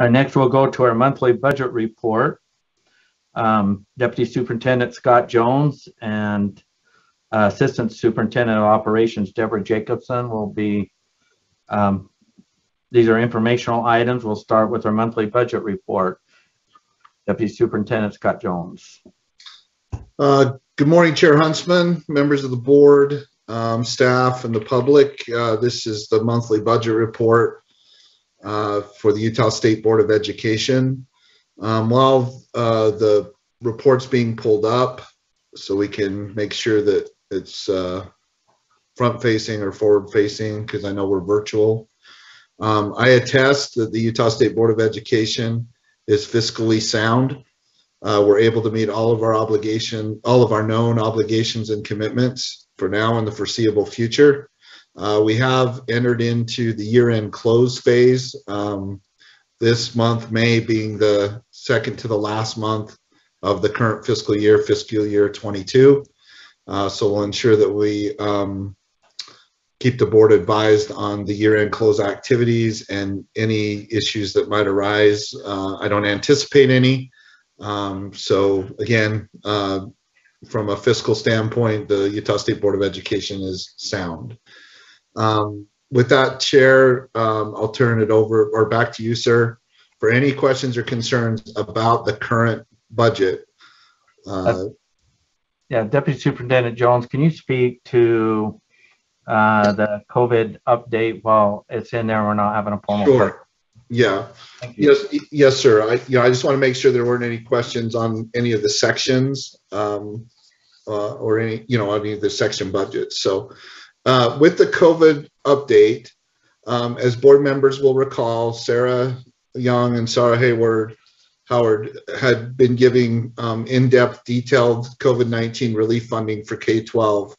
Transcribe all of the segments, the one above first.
Uh, next, we'll go to our monthly budget report. Um, Deputy Superintendent Scott Jones and uh, Assistant Superintendent of Operations Deborah Jacobson will be, um, these are informational items. We'll start with our monthly budget report. Deputy Superintendent Scott Jones. Uh, Good morning, Chair Huntsman, members of the board, um, staff, and the public. Uh, This is the monthly budget report uh, for the Utah State Board of Education. Um, While uh, the report's being pulled up, so we can make sure that it's uh, front-facing or forward-facing, because I know we're virtual. Um, I attest that the Utah State Board of Education is fiscally sound. Uh, we're able to meet all of our obligation, all of our known obligations and commitments for now and the foreseeable future. Uh, we have entered into the year-end close phase. Um, this month, May being the second to the last month of the current fiscal year, fiscal year 22. Uh, so we'll ensure that we um, keep the board advised on the year-end close activities and any issues that might arise. Uh, I don't anticipate any. Um, so again, uh, from a fiscal standpoint, the Utah State Board of Education is sound. Um, with that, Chair, um, I'll turn it over or back to you, sir, for any questions or concerns about the current budget. Uh, Yeah, Deputy Superintendent Jones, can you speak to uh, the COVID update while it's in there? We're not having a formal. Sure. yeah, yes, yes, sir. I, you know, I just want to make sure there weren't any questions on any of the sections, um, uh, or any, you know, any of the section budgets. So, uh, with the COVID update, um, as board members will recall, Sarah Young and Sarah Hayward Howard had been giving um, in-depth, detailed COVID-19 relief funding for K-12.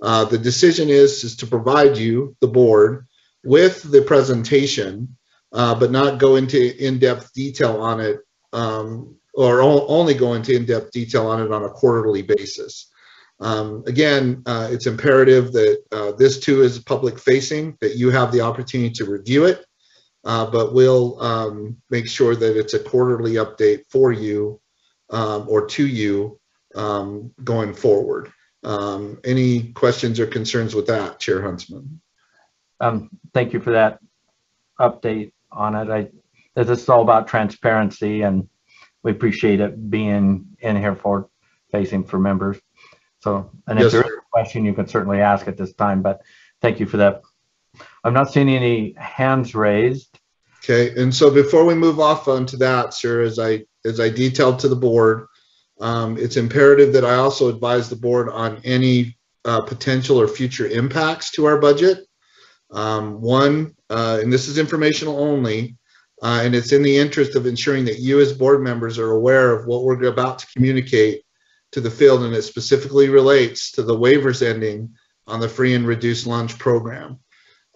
Uh, the decision is is to provide you, the board, with the presentation, uh, but not go into in-depth detail on it, um, or only go into in-depth detail on it on a quarterly basis. Um, again, uh, it's imperative that uh, this too is public facing, that you have the opportunity to review it. Uh, but we'll um, make sure that it's a quarterly update for you um, or to you um, going forward. Um, any questions or concerns with that, Chair Huntsman? Um, thank you for that update on it. I, this is all about transparency and we appreciate it being in here for facing for members. So, and if Yes, there is a question, you can certainly ask at this time, but thank you for that. I'm not seeing any hands raised. Okay, and so before we move off onto that, sir, as I, as I detailed to the board, um, it's imperative that I also advise the board on any uh, potential or future impacts to our budget. Um, one, uh, and this is informational only, uh, and it's in the interest of ensuring that you as board members are aware of what we're about to communicate to the field, and it specifically relates to the waivers ending on the free and reduced lunch program.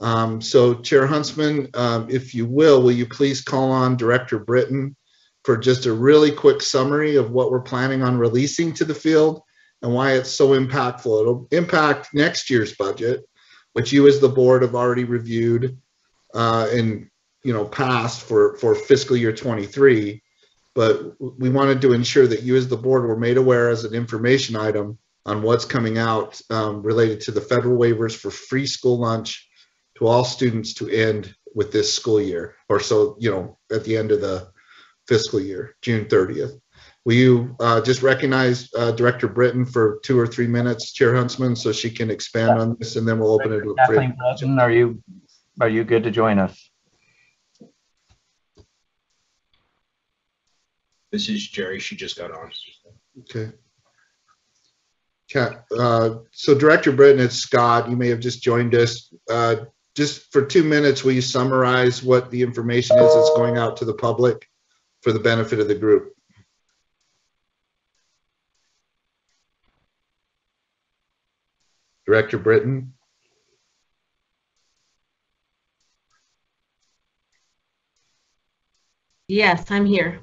Um, so Chair Huntsman, um, if you will, will you please call on Director Britton for just a really quick summary of what we're planning on releasing to the field and why it's so impactful. It'll impact next year's budget, which you as the board have already reviewed uh, and, you know, passed for, for fiscal year 23. But we wanted to ensure that you as the board were made aware as an information item on what's coming out um, related to the federal waivers for free school lunch to all students to end with this school year, or so, you know, at the end of the fiscal year, June 30th. Will you uh, just recognize uh, Director Britton for two or three minutes, Chair Huntsman, so she can expand on this, and then we'll open it up. Kathleen are you, are you good to join us? This is Jerry. She just got on. Okay. Cat, uh, so Director Britton, it's Scott. You may have just joined us. Uh, just for two minutes, will you summarize what the information is that's going out to the public for the benefit of the group? Director Britton? Yes, I'm here.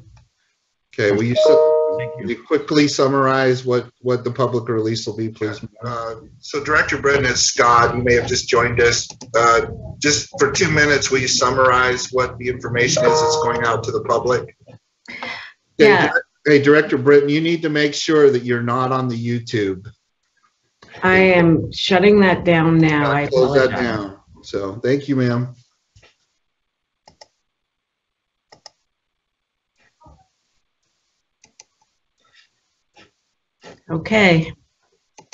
Okay, will you, su- Thank Will you. you quickly summarize what, what the public release will be, please? Uh, So Director Britton and Scott, you may have just joined us. Uh, Just for two minutes, will you summarize what the information is that's going out to the public? Hey, Yeah. Dir- Hey, Director Britton, you need to make sure that you're not on the YouTube. I am shutting that down now. I Close that apologize. down. So, thank you, ma'am. Okay.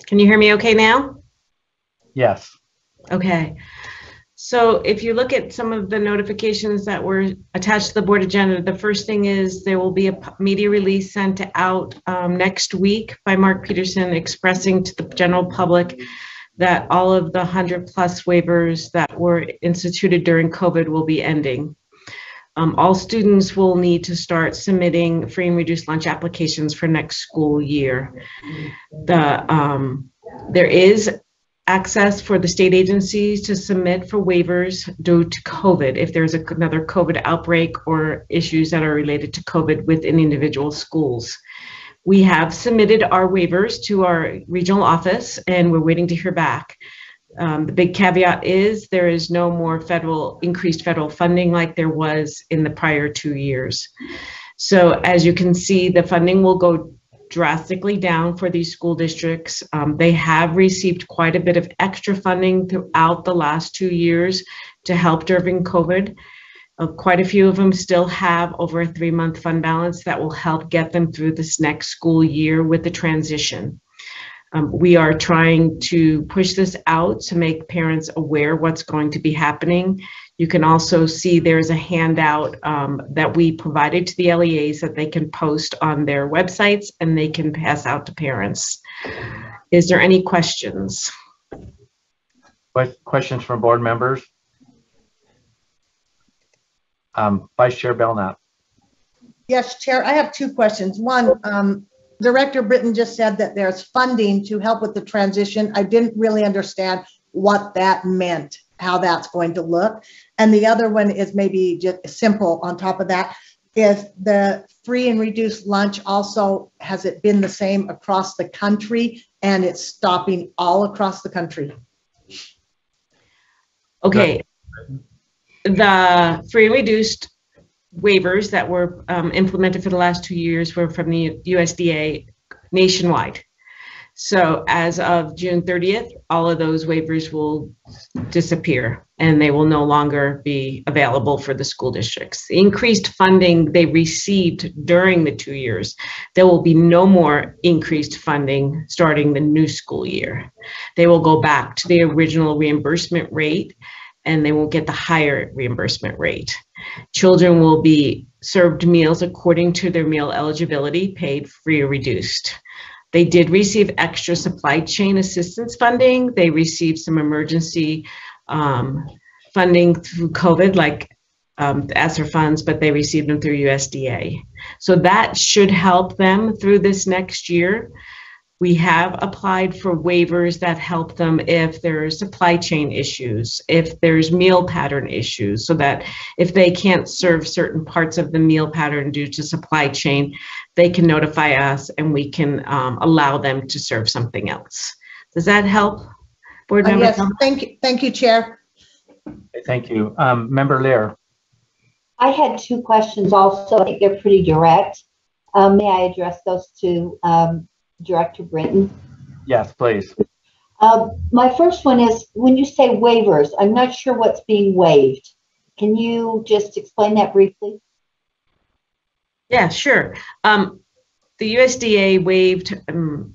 Can you hear me okay now? Yes. Okay. So if you look at some of the notifications that were attached to the board agenda, the first thing is there will be a media release sent out um, next week by Mark Peterson expressing to the general public that all of the 100-plus waivers that were instituted during COVID will be ending. Um, All students will need to start submitting free and reduced lunch applications for next school year. The, um, there is access for the state agencies to submit for waivers due to COVID, if there's a- another COVID outbreak or issues that are related to COVID within individual schools. We have submitted our waivers to our regional office and we're waiting to hear back. Um, The big caveat is there is no more federal, increased federal funding like there was in the prior two years. So as you can see, the funding will go drastically down for these school districts. Um, They have received quite a bit of extra funding throughout the last two years to help during COVID. Uh, Quite a few of them still have over a three-month fund balance that will help get them through this next school year with the transition. Um, We are trying to push this out to make parents aware what's going to be happening. You can also see there's a handout um, that we provided to the LEAs that they can post on their websites and they can pass out to parents. Is there any questions? Que- Questions from board members? Um, Vice Chair Belnap. Yes, Chair, I have two questions. One, um, Director Britton just said that there's funding to help with the transition. I didn't really understand what that meant, how that's going to look. And the other one is maybe just simple on top of that. Is the free and reduced lunch also, has it been the same across the country? And it's stopping all across the country? Okay. The free and reduced waivers that were um, implemented for the last two years were from the USDA nationwide. So as of June 30th, all of those waivers will disappear and they will no longer be available for the school districts. The increased funding they received during the two years, there will be no more increased funding starting the new school year. They will go back to the original reimbursement rate and they will get the higher reimbursement rate. Children will be served meals according to their meal eligibility, paid free or reduced. They did receive extra supply chain assistance funding. They received some emergency um, funding through COVID, like um, ESSER funds, but they received them through USDA. So that should help them through this next year. We have applied for waivers that help them if there's supply chain issues, if there's meal pattern issues, so that if they can't serve certain parts of the meal pattern due to supply chain, they can notify us and we can um, allow them to serve something else. Does that help? Board Uh, member? Yes, thank you, thank you, Chair. Thank you. Um, Member Lear. I had two questions also. I think they're pretty direct. Um, May I address those to um, Director Britton? Yes, please. Uh, My first one is, when you say waivers, I'm not sure what's being waived. Can you just explain that briefly? Yeah, sure. Um, the USDA waived um,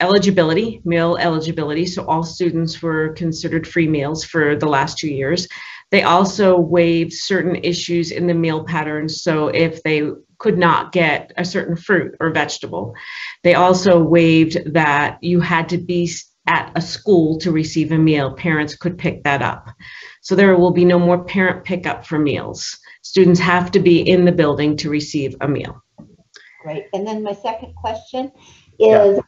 eligibility, meal eligibility, so all students were considered free meals for the last two years. They also waived certain issues in the meal patterns, so if they could not get a certain fruit or vegetable. They also waived that you had to be at a school to receive a meal. Parents could pick that up. So there will be no more parent pickup for meals. Students have to be in the building to receive a meal. Great. And then my second question Yeah. is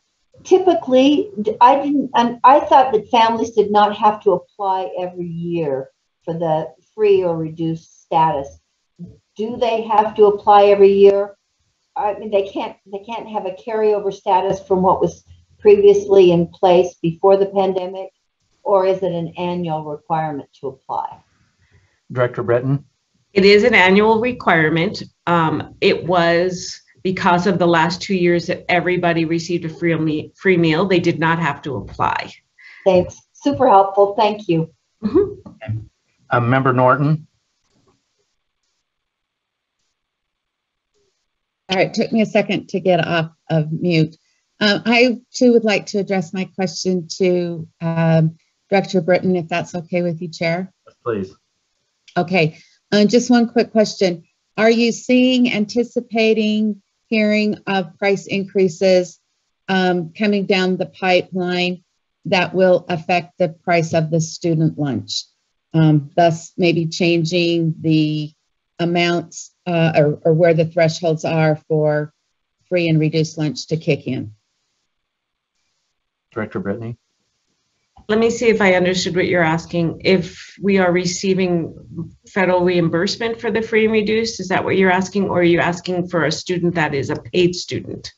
typically, I didn't, and I thought that families did not have to apply every year for the free or reduced status. Do they have to apply every year? I mean, they can't, they can't have a carryover status from what was previously in place before the pandemic? Or is it an annual requirement to apply? Director Britton? It is an annual requirement. Um, it was because of the last two years that everybody received a free me, free meal. They did not have to apply. Thanks. Super helpful. Thank you. Mhm. Uh, Member Norton? All right, took me a second to get off of mute. Um, I too would like to address my question to um, Director Britton, if that's okay with you, Chair. Please. Okay, uh, just one quick question. Are you seeing, anticipating, hearing of price increases um, coming down the pipeline that will affect the price of the student lunch? Um, Thus maybe changing the amounts uh, or, or where the thresholds are for free and reduced lunch to kick in. Director Britton? Let me see if I understood what you're asking. If we are receiving federal reimbursement for the free and reduced, is that what you're asking? Or are you asking for a student that is a paid student?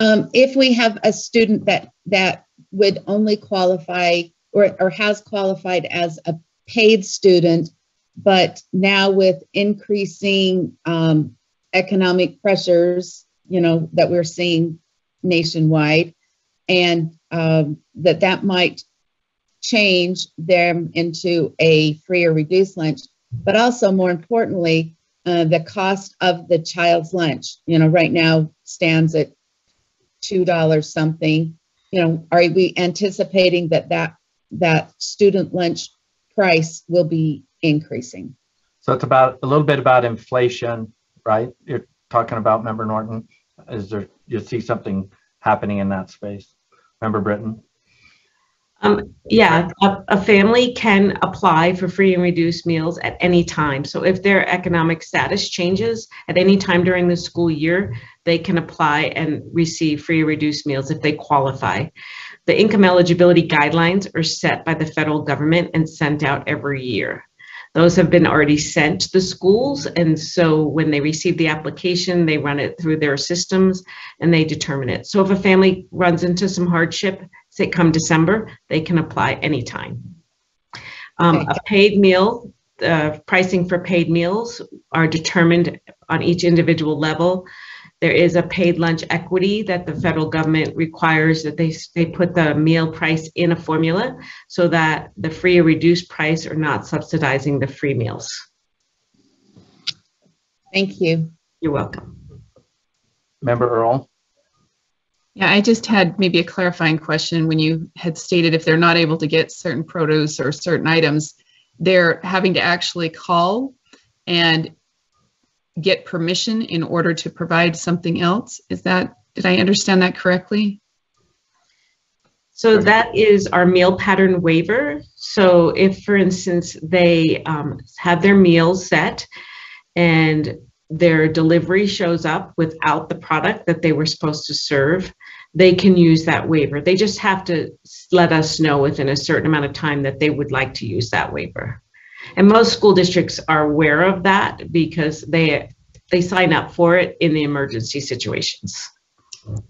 Um, if we have a student that, that would only qualify or, or has qualified as a paid student, but now with increasing, um, economic pressures, you know, that we're seeing nationwide, and, um, that that might change them into a free or reduced lunch, but also more importantly, uh, the cost of the child's lunch, you know, right now stands at two dollars something. You know, are we anticipating that that that student lunch price will be increasing? So it's about, a little bit about inflation, right? You're talking about, Member Norton? Is there, you see something happening in that space? Member Britton? Um, yeah, a, a family can apply for free and reduced meals at any time. So if their economic status changes at any time during the school year, they can apply and receive free or reduced meals if they qualify. The income eligibility guidelines are set by the federal government and sent out every year. Those have been already sent to the schools. And so when they receive the application, they run it through their systems and they determine it. So if a family runs into some hardship, say come December, they can apply anytime. Um, Okay. a paid meal, uh, pricing for paid meals are determined on each individual level. There is a paid lunch equity that the federal government requires that they, they put the meal price in a formula so that the free or reduced price are not subsidizing the free meals. Thank you. You're welcome. Member Earl? Yeah, I just had maybe a clarifying question when you had stated if they're not able to get certain produce or certain items, they're having to actually call and get permission in order to provide something else. Is that, did I understand that correctly? So that is our meal pattern waiver. So if, for instance, they um, have their meals set and their delivery shows up without the product that they were supposed to serve, they can use that waiver. They just have to let us know within a certain amount of time that they would like to use that waiver. And most school districts are aware of that because they, they sign up for it in the emergency situations.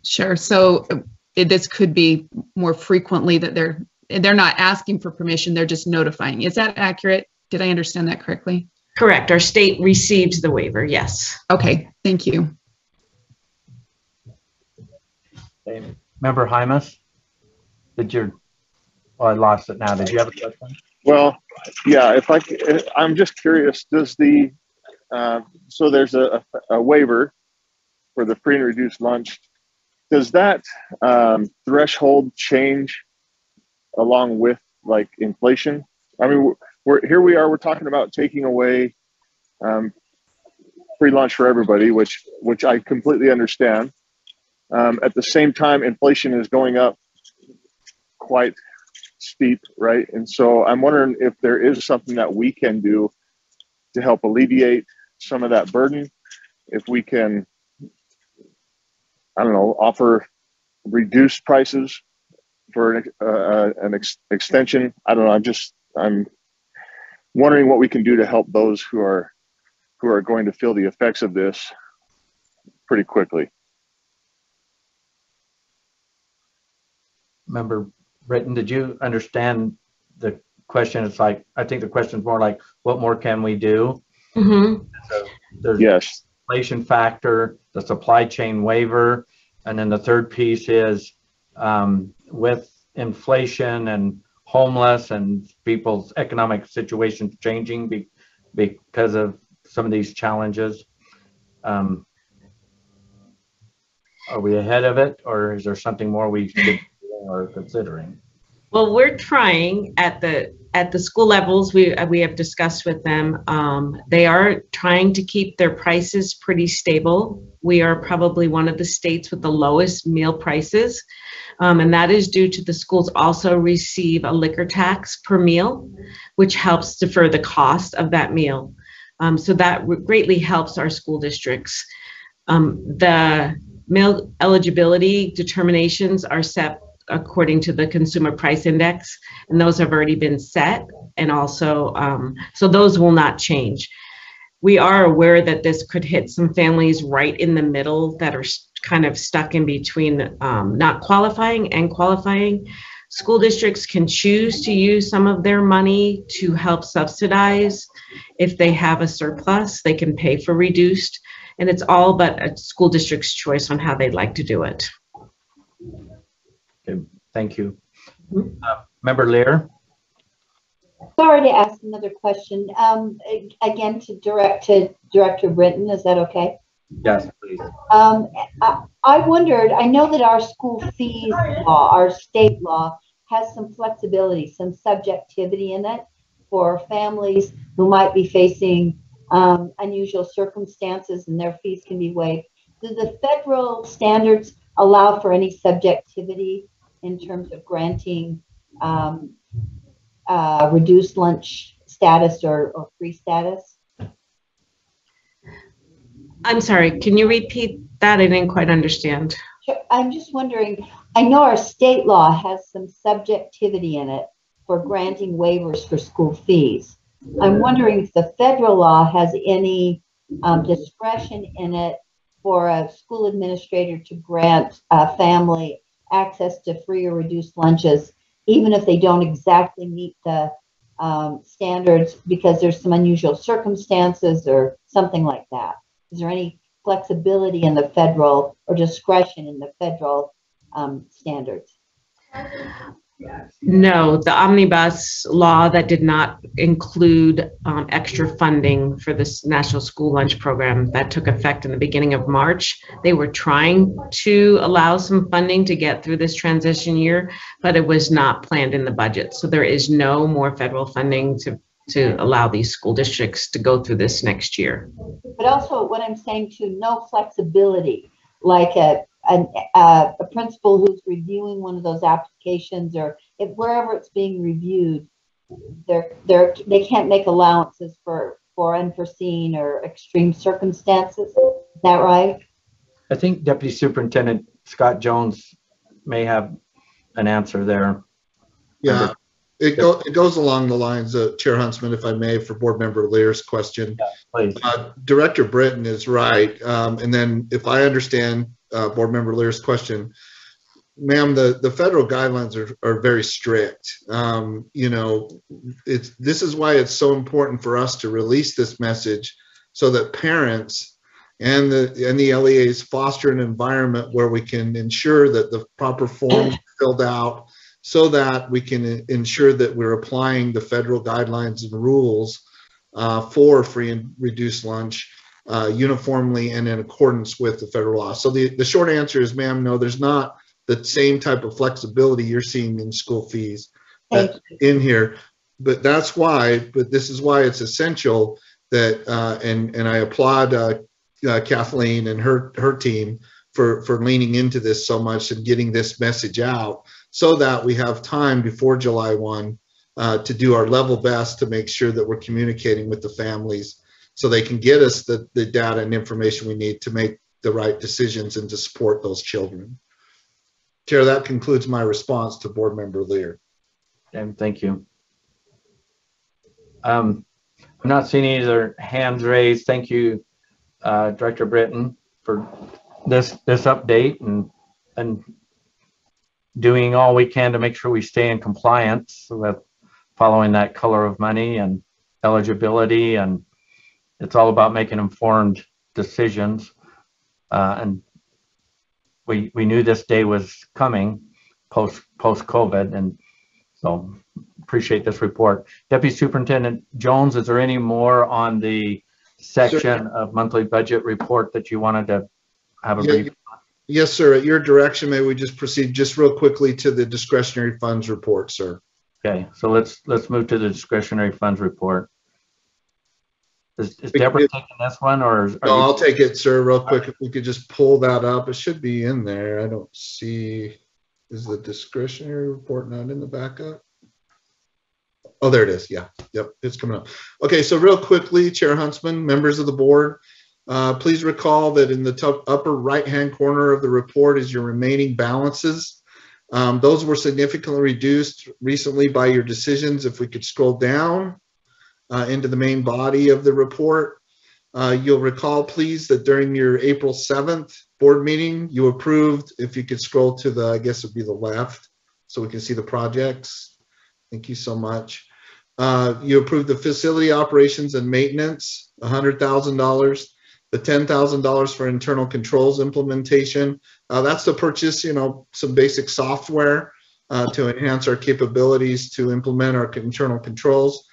Sure. So it- this could be more frequently that they're, they're not asking for permission, they're just notifying. Is that accurate? Did I understand that correctly? Correct. Our state receives the waiver, yes. Okay, thank you. Member Hymus? Did your, oh, I lost it now. Did you have a question? Well, yeah, if I, I'm just curious, does the, uh, so there's a, a waiver for the free and reduced lunch. Does that um, threshold change along with like inflation? I mean, we're, here we are, we're talking about taking away um, free lunch for everybody, which, which I completely understand. Um, at the same time, inflation is going up quite steep, right? And so I'm wondering if there is something that we can do to help alleviate some of that burden. If we can, I don't know, offer reduced prices for an, uh, an ex- extension. I don't know. I'm just, I'm wondering what we can do to help those who are, who are going to feel the effects of this pretty quickly. Member Britton, did you understand the question? It's like, I think the question is more like, what more can we do? Mhm. So There's Yes. inflation factor, the supply chain waiver, and then the third piece is um, with inflation and homeless and people's economic situations changing be- because of some of these challenges. um, Are we ahead of it, or is there something more we should or considering? Well, we're trying at the, at the school levels, we, we have discussed with them. Um, they are trying to keep their prices pretty stable. We are probably one of the states with the lowest meal prices. Um, and that is due to the schools also receive a liquor tax per meal, which helps defer the cost of that meal. Um, so that greatly helps our school districts. Um, the meal eligibility determinations are set according to the consumer price index, and those have already been set. And also, um, so those will not change. We are aware that this could hit some families right in the middle that are kind of stuck in between um, not qualifying and qualifying. School districts can choose to use some of their money to help subsidize. If they have a surplus, they can pay for reduced. And it's all but a school district's choice on how they'd like to do it. Thank you. Mhm. Uh, Member Lear? Sorry to ask another question. Um, again, to direct to Director Britton, is that okay? Yes, please. Um, I, I wondered, I know that our school fees law, our state law has some flexibility, some subjectivity in it for families who might be facing um, unusual circumstances and their fees can be waived. Do the federal standards allow for any subjectivity in terms of granting um, uh, reduced lunch status or, or free status? I'm sorry, can you repeat that? I didn't quite understand. Sure, I'm just wondering, I know our state law has some subjectivity in it for granting waivers for school fees. I'm wondering if the federal law has any um, discretion in it for a school administrator to grant a family access to free or reduced lunches, even if they don't exactly meet the um, standards because there's some unusual circumstances or something like that. Is there any flexibility in the federal or discretion in the federal um, standards? No, the omnibus law that did not include um, extra funding for this National School Lunch Program that took effect in the beginning of March. They were trying to allow some funding to get through this transition year, but it was not planned in the budget. So there is no more federal funding to, to allow these school districts to go through this next year. But also what I'm saying too, no flexibility, like a, an, a, a principal who's reviewing one of those applications or if wherever it's being reviewed, they're, they're, they can't make allowances for, for unforeseen or extreme circumstances. Is that right? I think Deputy Superintendent Scott Jones may have an answer there. Yeah, it go, it goes along the lines of Chair Huntsman, if I may, for Board Member Lear's question. Please. Uh, Director Britton is right. Um, and then if I understand, uh, Board Member Lear's question, ma'am, the, the federal guidelines are, are very strict. Um, you know, it's, this is why it's so important for us to release this message so that parents and the, and the LEAs foster an environment where we can ensure that the proper forms filled out so that we can ensure that we're applying the federal guidelines and rules uh, for free and reduced lunch uh, uniformly and in accordance with the federal law. So the, the short answer is, ma'am, no, there's not the same type of flexibility you're seeing in school fees in here. But that's why, but this is why it's essential that, uh, and, and I applaud uh, uh, Kathleen and her, her team for, for leaning into this so much and getting this message out so that we have time before July 1 uh, to do our level best to make sure that we're communicating with the families so they can get us the, the data and information we need to make the right decisions and to support those children. Chair, that concludes my response to Board Member Lear. And thank you. Um, I'm not seeing any other hands raised. Thank you, uh, Director Britton, for this, this update and, and doing all we can to make sure we stay in compliance with following that color of money and eligibility and it's all about making informed decisions. Uh, and we, we knew this day was coming post, post COVID and so appreciate this report. Deputy Superintendent Jones, is there any more on the section of monthly budget report that you wanted to have a Yeah, brief? Yes, sir. At your direction, may we just proceed just real quickly to the discretionary funds report, sir? Okay, so let's, let's move to the discretionary funds report. Is is Deborah taking this one or? No, you- I'll take it, sir, real quick. If we could just pull that up. It should be in there. I don't see, is the discretionary report not in the backup? Oh, there it is. Yeah, yep, it's coming up. Okay, so real quickly, Chair Huntsman, members of the board, uh, please recall that in the top upper right-hand corner of the report is your remaining balances. Um, those were significantly reduced recently by your decisions. If we could scroll down uh, into the main body of the report, uh, You'll recall, please, that during your April 7th board meeting, you approved, if you could scroll to the, I guess it'd be the left, so we can see the projects. Thank you so much. Uh, You approved the facility operations and maintenance, $100,000. The $10,000 for internal controls implementation. Uh, That's to purchase, you know, some basic software uh, to enhance our capabilities to implement our internal controls.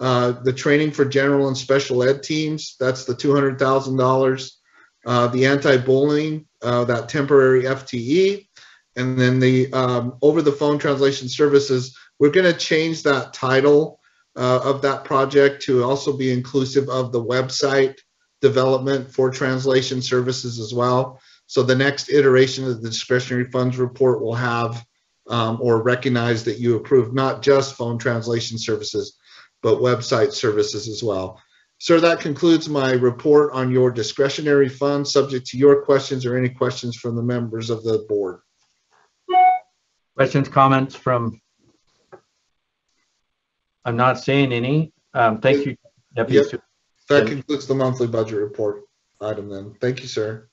Uh, the training for general and special ed teams, that's the two hundred thousand dollars. Uh, the anti-bullying, uh, that temporary FTE. And then the, um, over-the-phone translation services, we're gonna change that title uh, of that project to also be inclusive of the website development for translation services as well. So the next iteration of the discretionary funds report will have um, or recognize that you approve not just phone translation services, but website services as well. Sir, that concludes my report on your discretionary fund, subject to your questions or any questions from the members of the board. Questions, comments from? I'm not seeing any. Um, thank you, Deputy Yep. That concludes the monthly budget report item then. Thank you, sir.